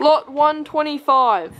Lot 125.